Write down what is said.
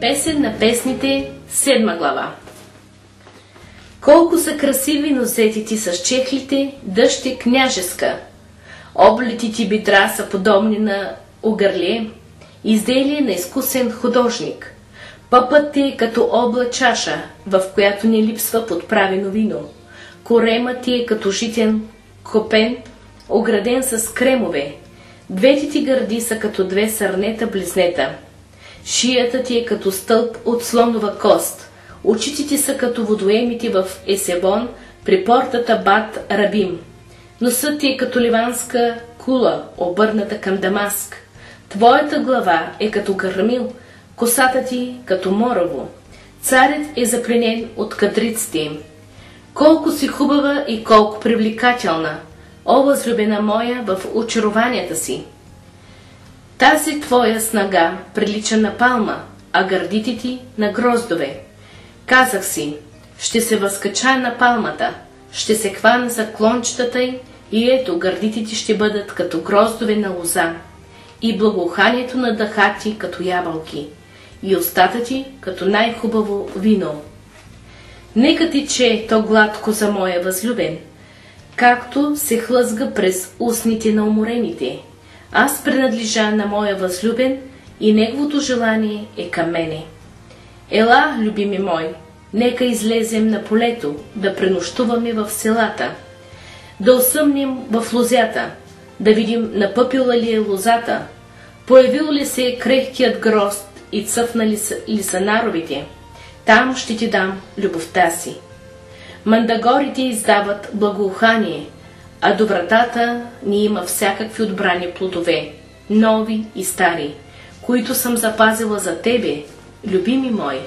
Песен на песните, седма глава. Колко са красиви носети ти с чехлите, дъжд е княжеска. Облети ти бедра са подобни на огърлие, изделие на изкусен художник. Пъпът ти е като обла чаша, в която не липсва подправено вино. Корема ти е като житен копен, ограден с кремове. Двете ти гърди са като две сърнета близнета. Шията ти е като стълб от слонова кост. Очите ти са като водоемите в Есебон при портата Бат Рабим. Носът ти е като ливанска кула, обърната към Дамаск. Твоята глава е като гърмил, косата ти като морово. Царят е запленен от кадриците им. Колко си хубава и колко привлекателна, о възлюбена моя в очарованията си! Тази твоя снага прилича на палма, а гърдите ти на гроздове. Казах си, ще се възкача на палмата, ще се хвана за клончетата й и ето гърдите ти ще бъдат като гроздове на лоза и благоуханието на дъха ти като ябълки и устата ти като най-хубаво вино. Нека ти че то гладко за моя възлюбен, както се хлъзга през устните на уморените. Аз принадлежа на моя възлюбен и неговото желание е към мене. Ела, любими мой, нека излезем на полето, да пренощуваме в селата, да осъмнем в лозята, да видим напъпила ли е лозата, появил ли се крехкият грозд и цъфнали ли са наровите. Там ще ти дам любовта си. Мандагорите издават благоухание, а до вратата ни има всякакви отбрани плодове, нови и стари, които съм запазила за тебе, любими мои.